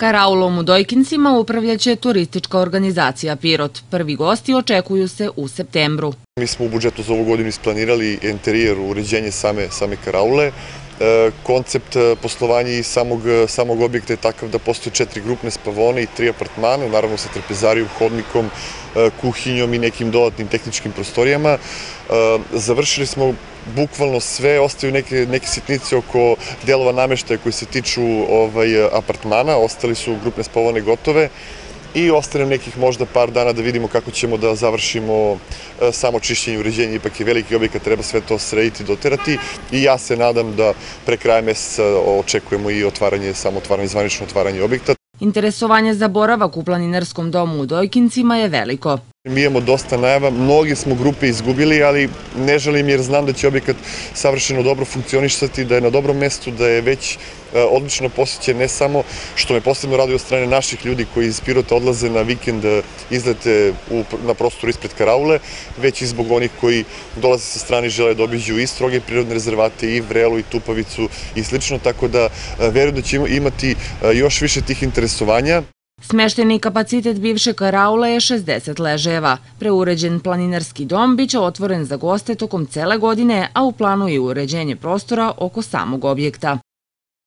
Karaulom u Dojkincima upravljaće turistička organizacija Pirot. Prvi gosti očekuju se u septembru. Mi smo u budžetu za ovu godinu isplanirali interijer, uređenje same, same karaule. E, koncept e, poslovanja i samog, samog objekta je takav da postoje četiri grupne spavone i tri apartmana, naravno sa trepezarijom, hodnikom, e, kuhinjom i nekim dodatnim tehničkim prostorijama. Završili smo bukvalno sve, ostaju neke, neke sitnice oko delova nameštaja koji se tiču ovaj, apartmana, ostali su grupne spavone gotove i ostane nekih možda par dana da vidimo kako ćemo da završimo samo čišćenje i uređenje, ipak je veliki objekat, treba sve to srediti, doterati i ja se nadam da pre kraja meseca očekujemo i otvaranje, samo otvaranje, zvanično otvaranje objekta. Interesovanje za boravak u planinarskom domu u Dojkincima je veliko. Mi imamo dosta najava, mnogi smo grupe izgubili, ali ne želim jer znam da će objekat savršeno dobro funkcionišati, da je na dobrom mestu, da je već e, odlično posjećen, ne samo što me posebno radi od strane naših ljudi koji iz Pirota odlaze na vikend e, izlete na prostoru ispred Karaule, već i zbog onih koji dolaze sa strane i žele da obiđu i stroge prirodne rezervate, i Vrelu, i Tupavicu i slično, tako da e, verujem da će imati još više tih interesovanja. Smešteni kapacitet bivše karaule je 60 leževa. Preuređen planinarski dom biće otvoren za goste tokom cele godine, a u planu je uređenje prostora oko samog objekta.